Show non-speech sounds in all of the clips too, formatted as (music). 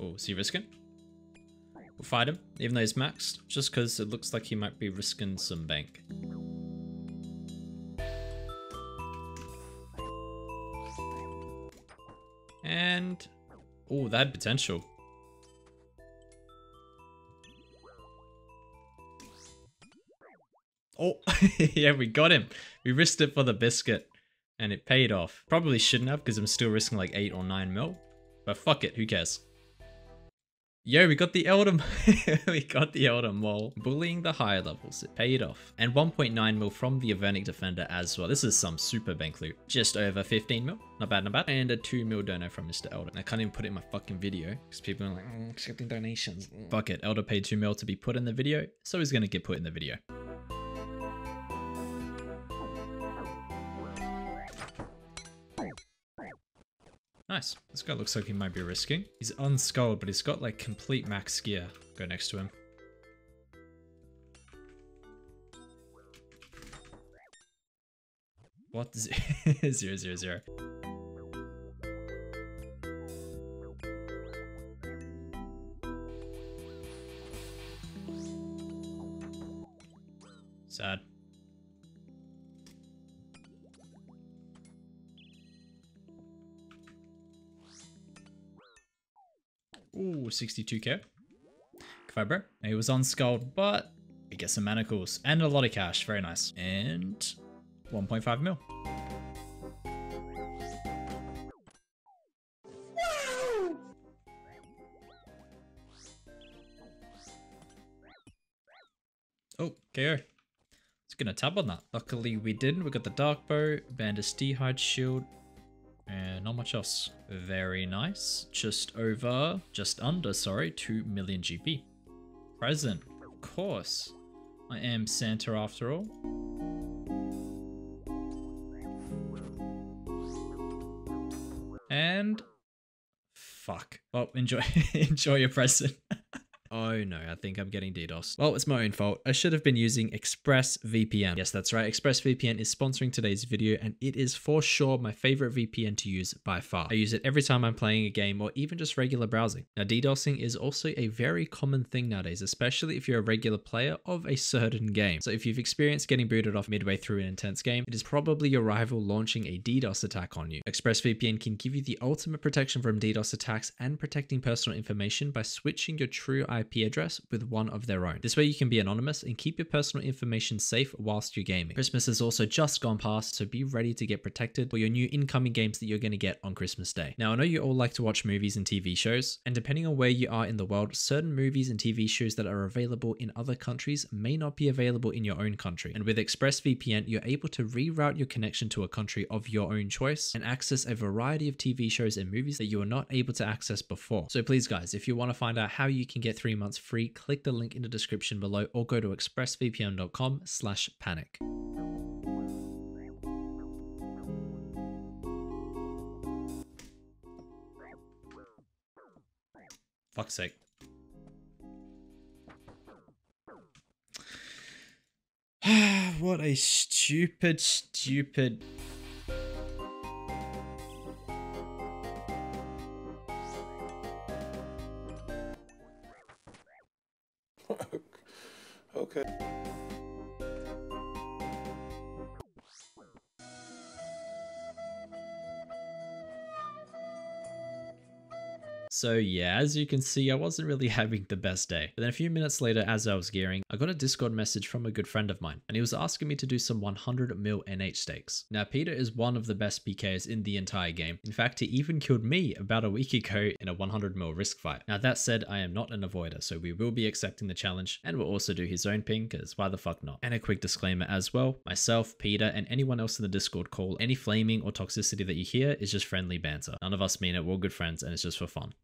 Oh, is he risking? We'll fight him, even though he's maxed, just because it looks like he might be risking some bank. And... Oh, that had potential. Oh, (laughs) yeah, we got him. We risked it for the biscuit. And it paid off. Probably shouldn't have because I'm still risking like 8 or 9 mil. But fuck it, who cares? Yo, we got the Elder (laughs) we got the Elder Maul. Bullying the higher levels, it paid off. And 1.9 mil from the Avernic Defender as well. This is some super bank loot. Just over 15 mil. Not bad, not bad. And a 2 mil dono from Mr. Elder. I can't even put it in my fucking video because people are like, oh, accepting donations. Mm. Fuck it, Elder paid 2 mil to be put in the video, so he's gonna get put in the video. Nice. This guy looks like he might be risking. He's unskulled, but he's got like complete max gear. Go next to him. What? (laughs) zero, zero, zero. Sad. Ooh, 62k. Kvibro. He was unskulled, but he gets some manacles and a lot of cash. Very nice. And 1.5 mil. Oh, KO. It's gonna tap on that. Luckily we didn't. We got the Dark Bow, Bandos D'hide Shield, and not much else. Very nice. Just over, just under, sorry, 2 million GP. Present, of course. I am Santa after all. And fuck. Oh, enjoy (laughs) enjoy your present. (laughs) Oh no, I think I'm getting DDoS. Well, it's my own fault. I should have been using ExpressVPN. Yes, that's right. ExpressVPN is sponsoring today's video and it is for sure my favorite VPN to use by far. I use it every time I'm playing a game or even just regular browsing. Now, DDoSing is also a very common thing nowadays, especially if you're a regular player of a certain game. So if you've experienced getting booted off midway through an intense game, it is probably your rival launching a DDoS attack on you. ExpressVPN can give you the ultimate protection from DDoS attacks and protecting personal information by switching your true IP IP address with one of their own. This way you can be anonymous and keep your personal information safe whilst you're gaming. Christmas has also just gone past, so be ready to get protected for your new incoming games that you're going to get on Christmas Day. Now, I know you all like to watch movies and TV shows, and depending on where you are in the world, certain movies and TV shows that are available in other countries may not be available in your own country. And with ExpressVPN, you're able to reroute your connection to a country of your own choice and access a variety of TV shows and movies that you were not able to access before. So please guys, if you want to find out how you can get three months free, click the link in the description below or go to expressvpn.com slash panic. Fuck's sake. (sighs) what a stupid, stupid So yeah, as you can see, I wasn't really (laughs) having the best day. But then a few minutes later, as I was gearing, I got a Discord message from a good friend of mine, and he was asking me to do some 100 mil NH stakes. Now, Peta is one of the best PKs in the entire game. In fact, he even killed me about a week ago in a 100 mil risk fight. Now, that said, I am not an avoider, so we will be accepting the challenge, and we'll also do his own ping, because why the fuck not? And a quick disclaimer as well, myself, Peta, and anyone else in the Discord call, any flaming or toxicity that you hear is just friendly banter. None of us mean it, we're good friends, and it's just for fun.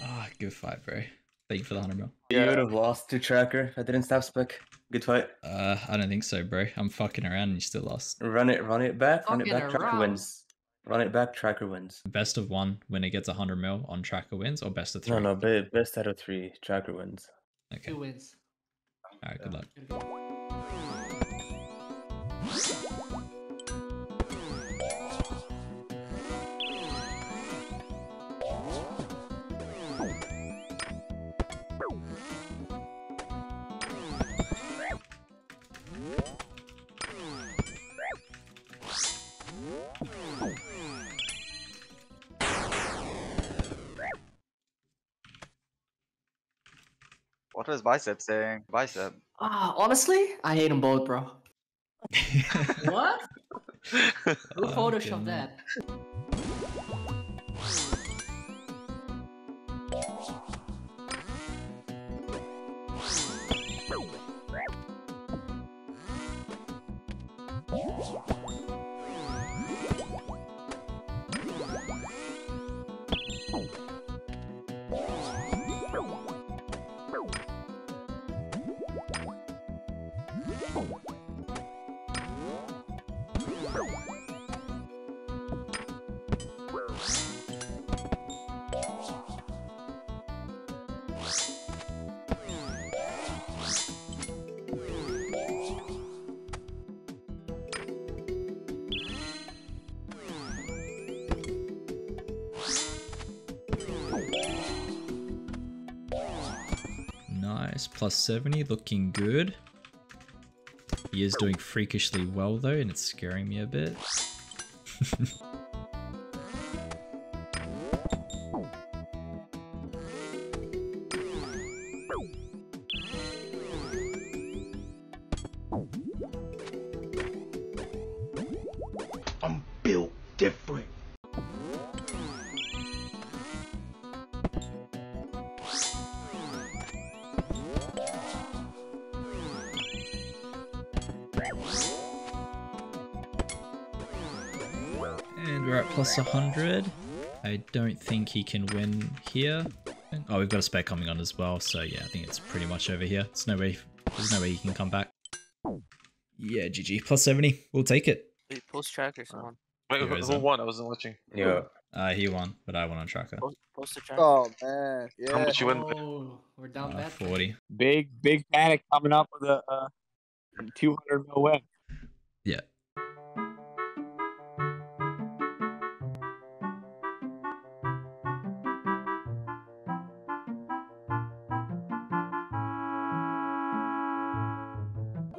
Ah, oh, good fight, bro. Thank you for the 100 mil. Yeah. You would have lost to Tracker I didn't snap spec. Good fight. Uh, I don't think so, bro. I'm fucking around and you still lost. Run it, run it back, run it back, Tracker wins. Run it back, Tracker wins. Best of one when it gets 100 mil on Tracker wins, or best of three? No, no, best out of three, Tracker wins. Okay. Two wins. Alright, good luck. What is bicep saying? Bicep. Ah, honestly, I hate them both, bro. (laughs) what? (laughs) Who oh, photoshopped that? Nice. Plus 70, looking good. He is doing freakishly well though, and it's scaring me a bit. (laughs) I'm built different. And we're at plus 100. I don't think he can win here. Oh, we've got a spec coming on as well, so yeah, I think it's pretty much over here. There's no way, there's no way he can come back. Yeah, GG. Plus 70. We'll take it. Wait, post tracker someone. Wait, who, who won? I wasn't watching. Yeah. Uh, he won, but I won on tracker. Post, post the tracker. Oh man, yeah. How much you win? Oh, we're down Uh, bad. 40. Big big panic coming up with a uh, 200 mil win.